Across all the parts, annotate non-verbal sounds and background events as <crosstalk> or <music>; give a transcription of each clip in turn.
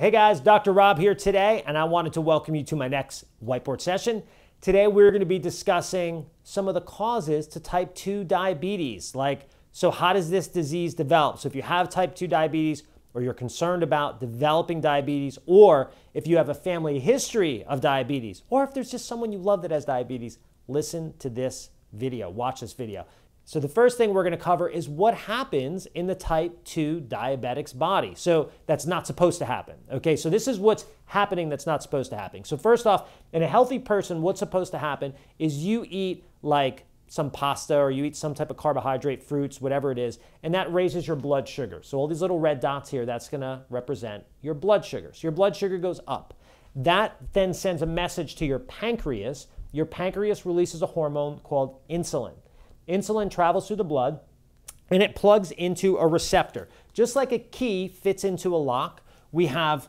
Hey guys, Dr. Rob here today, and I wanted to welcome you to my next whiteboard session. Today we're going to be discussing some of the causes to type 2 diabetes. Like, so how does this disease develop? So if you have type 2 diabetes, or you're concerned about developing diabetes, or if you have a family history of diabetes, or if there's just someone you love that has diabetes, listen to this video, watch this video. So the first thing we're going to cover is what happens in the type 2 diabetic's body. So that's not supposed to happen. Okay, so this is what's happening that's not supposed to happen. So first off, in a healthy person, what's supposed to happen is you eat like some pasta or you eat some type of carbohydrate, fruits, whatever it is, and that raises your blood sugar. So all these little red dots here, that's going to represent your blood sugar. So your blood sugar goes up. That then sends a message to your pancreas. Your pancreas releases a hormone called insulin. Insulin travels through the blood and it plugs into a receptor. Just like a key fits into a lock, we have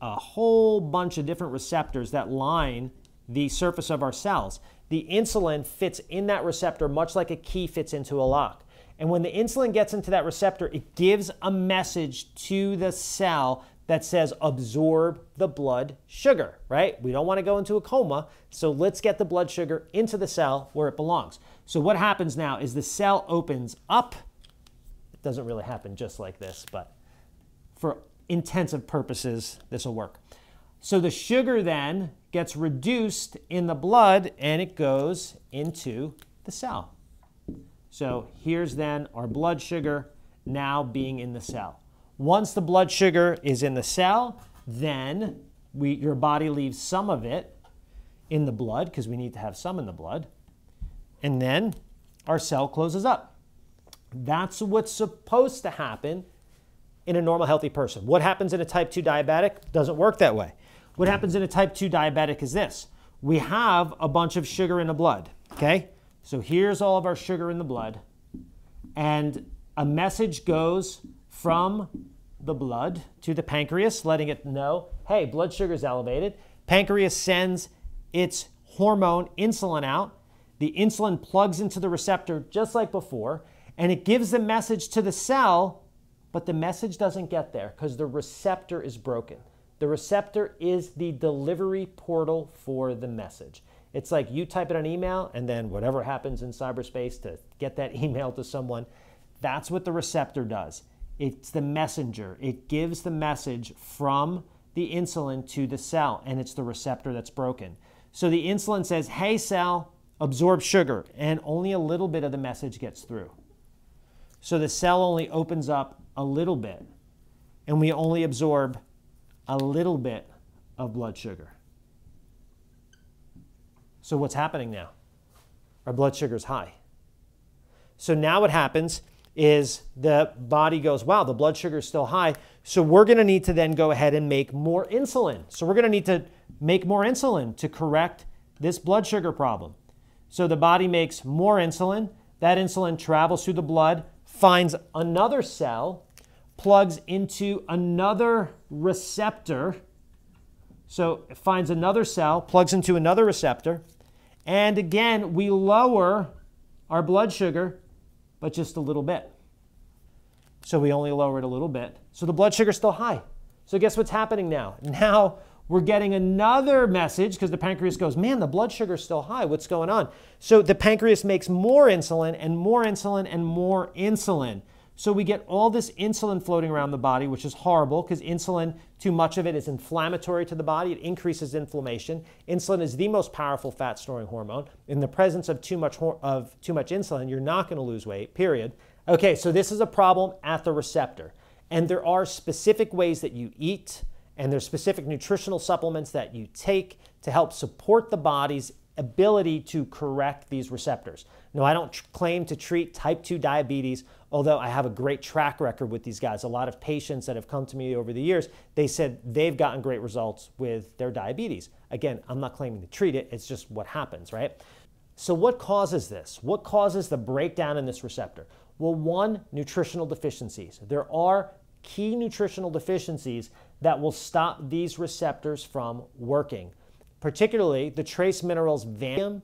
a whole bunch of different receptors that line the surface of our cells. The insulin fits in that receptor much like a key fits into a lock. And when the insulin gets into that receptor, it gives a message to the cell that says absorb the blood sugar, right? We don't want to go into a coma, so let's get the blood sugar into the cell where it belongs. So what happens now is the cell opens up. It doesn't really happen just like this, but for intensive purposes, this will work. So the sugar then gets reduced in the blood and it goes into the cell. So here's then our blood sugar now being in the cell. Once the blood sugar is in the cell, then we, your body leaves some of it in the blood because we need to have some in the blood. And then our cell closes up. That's what's supposed to happen in a normal healthy person. What happens in a type 2 diabetic doesn't work that way. What happens in a type 2 diabetic is this. We have a bunch of sugar in the blood, okay? So here's all of our sugar in the blood. And a message goes from the blood to the pancreas, letting it know, hey, blood sugar is elevated. Pancreas sends its hormone insulin out. The insulin plugs into the receptor just like before, and it gives the message to the cell, but the message doesn't get there because the receptor is broken. The receptor is the delivery portal for the message. It's like you type it on email, and then whatever happens in cyberspace to get that <laughs> email to someone, that's what the receptor does. It's the messenger. It gives the message from the insulin to the cell, and it's the receptor that's broken. So the insulin says, hey, cell, absorb sugar, and only a little bit of the message gets through. So the cell only opens up a little bit, and we only absorb a little bit of blood sugar. So what's happening now? Our blood sugar is high. So now what happens is the body goes, wow, the blood sugar is still high. So we're going to need to then go ahead and make more insulin. So we're going to need to make more insulin to correct this blood sugar problem. So the body makes more insulin. That insulin travels through the blood, finds another cell, plugs into another receptor. So it finds another cell, plugs into another receptor. And again, we lower our blood sugar but just a little bit. So we only lower it a little bit. So the blood sugar's still high. So guess what's happening now? Now we're getting another message because the pancreas goes, man, the blood sugar's still high. What's going on? So the pancreas makes more insulin and more insulin and more insulin. So we get all this insulin floating around the body, which is horrible because insulin, too much of it is inflammatory to the body. It increases inflammation. Insulin is the most powerful fat storing hormone. In the presence of too much of too much insulin, you're not going to lose weight, period. Okay, so this is a problem at the receptor. And there are specific ways that you eat and there's specific nutritional supplements that you take to help support the body's ability to correct these receptors. Now, I don't claim to treat type 2 diabetes although I have a great track record with these guys. A lot of patients that have come to me over the years, they said they've gotten great results with their diabetes. Again, I'm not claiming to treat it, it's just what happens, right? So, what causes this? What causes the breakdown in this receptor? Well, one, nutritional deficiencies. There are key nutritional deficiencies that will stop these receptors from working, particularly the trace minerals vanadium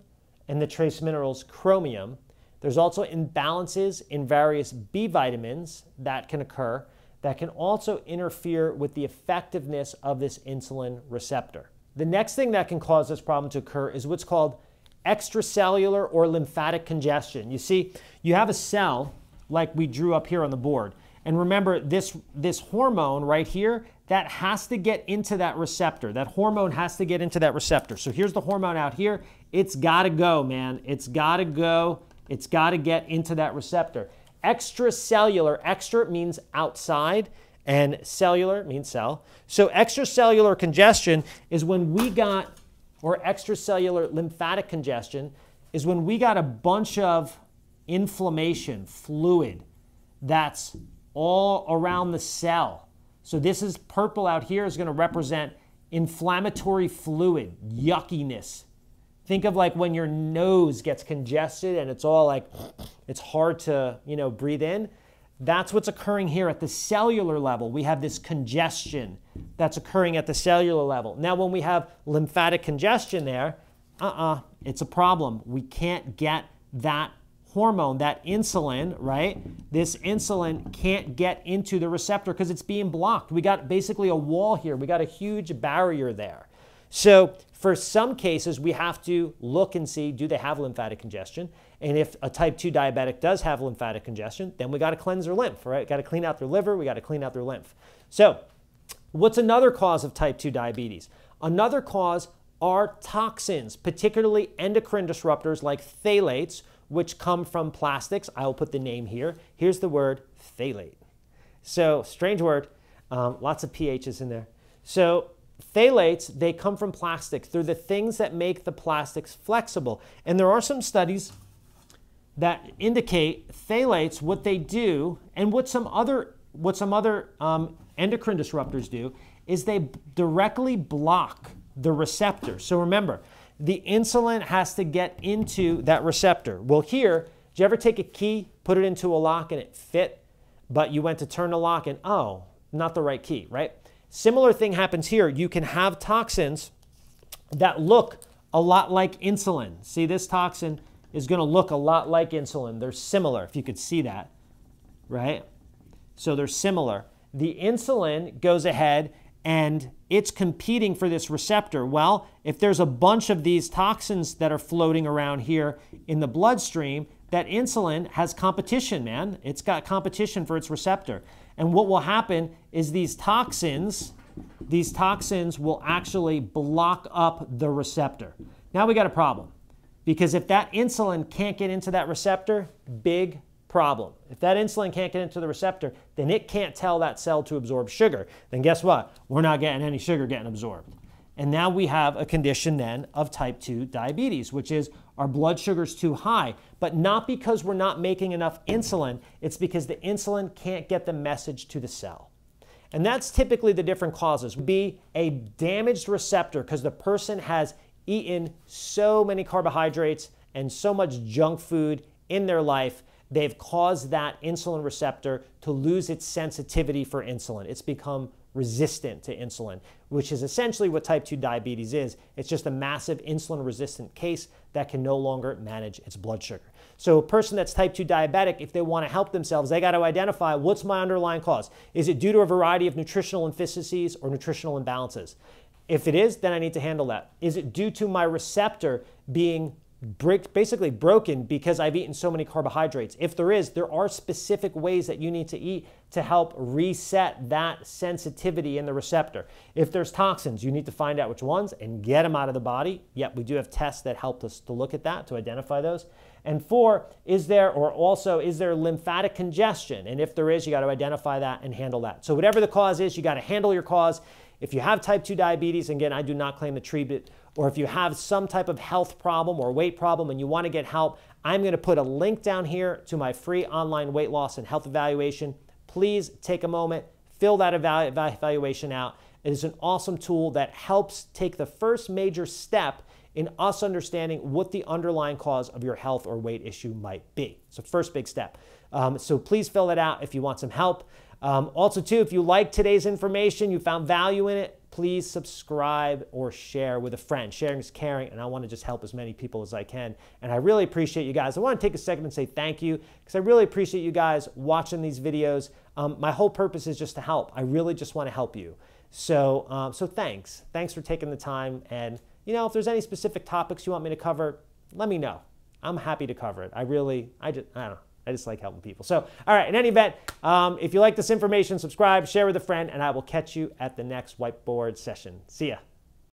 and the trace minerals chromium there's also imbalances in various B vitamins that can occur that can also interfere with the effectiveness of this insulin receptor. The next thing that can cause this problem to occur is what's called extracellular or lymphatic congestion. You see, you have a cell like we drew up here on the board. And remember, this, this hormone right here, that has to get into that receptor. That hormone has to get into that receptor. So here's the hormone out here. It's got to go, man. It's got to go. It's got to get into that receptor. Extracellular, extra means outside, and cellular means cell. So extracellular congestion is when we got, or extracellular lymphatic congestion is when we got a bunch of inflammation, fluid that's all around the cell. So this is purple out here is going to represent inflammatory fluid, yuckiness. Think of like when your nose gets congested and it's all like it's hard to, you know, breathe in. That's what's occurring here at the cellular level. We have this congestion that's occurring at the cellular level. Now when we have lymphatic congestion there, uh-uh, it's a problem. We can't get that hormone, that insulin, right? This insulin can't get into the receptor because it's being blocked. We got basically a wall here. We got a huge barrier there. So for some cases, we have to look and see, do they have lymphatic congestion? And if a type 2 diabetic does have lymphatic congestion, then we got to cleanse their lymph, right? Got to clean out their liver, we got to clean out their lymph. So what's another cause of type 2 diabetes? Another cause are toxins, particularly endocrine disruptors like phthalates, which come from plastics. I will put the name here. Here's the word phthalate. So, strange word, um, lots of pHs in there. So, phthalates, they come from plastics. They're the things that make the plastics flexible. And there are some studies that indicate phthalates, what they do, and what some other, what some other um, endocrine disruptors do, is they directly block the receptor. So remember, the insulin has to get into that receptor. Well, here, did you ever take a key, put it into a lock, and it fit, but you went to turn the lock and, oh, not the right key, right? Similar thing happens here. You can have toxins that look a lot like insulin. See, this toxin is going to look a lot like insulin. They're similar, if you could see that, right? So they're similar. The insulin goes ahead and it's competing for this receptor. Well, if there's a bunch of these toxins that are floating around here in the bloodstream, that insulin has competition, man. It's got competition for its receptor. And what will happen is these toxins, these toxins will actually block up the receptor. Now we got a problem. Because if that insulin can't get into that receptor, big problem. If that insulin can't get into the receptor, then it can't tell that cell to absorb sugar. Then guess what? We're not getting any sugar getting absorbed. And now we have a condition then of type 2 diabetes, which is our blood sugar's too high, but not because we're not making enough insulin, it's because the insulin can't get the message to the cell. And that's typically the different causes. Be a damaged receptor because the person has eaten so many carbohydrates and so much junk food in their life they've caused that insulin receptor to lose its sensitivity for insulin. It's become resistant to insulin, which is essentially what type 2 diabetes is. It's just a massive insulin resistant case that can no longer manage its blood sugar. So, a person that's type 2 diabetic, if they want to help themselves, they got to identify what's my underlying cause. Is it due to a variety of nutritional deficiencies or nutritional imbalances? If it is, then I need to handle that. Is it due to my receptor being break, basically broken because I've eaten so many carbohydrates. If there is, there are specific ways that you need to eat to help reset that sensitivity in the receptor. If there's toxins, you need to find out which ones and get them out of the body. Yep, we do have tests that help us to look at that, to identify those. And four, is there, or also, is there lymphatic congestion? And if there is, you got to identify that and handle that. So, whatever the cause is, you got to handle your cause. If you have type 2 diabetes, again, I do not claim to treat it or if you have some type of health problem or weight problem and you want to get help, I'm going to put a link down here to my free online weight loss and health evaluation. Please take a moment, fill that evaluation out. It is an awesome tool that helps take the first major step in us understanding what the underlying cause of your health or weight issue might be. So, first big step. Um, so, please fill it out if you want some help. Um, also, too, if you like today's information, you found value in it, please subscribe or share with a friend. Sharing is caring, and I want to just help as many people as I can. And I really appreciate you guys. I want to take a second and say thank you because I really appreciate you guys watching these videos. Um, my whole purpose is just to help. I really just want to help you. So, um, so thanks. Thanks for taking the time. And you know, if there's any specific topics you want me to cover, let me know. I'm happy to cover it. I really, I just, I don't know. I just like helping people. So, all right, in any event, um, if you like this information, subscribe, share with a friend, and I will catch you at the next whiteboard session. See ya.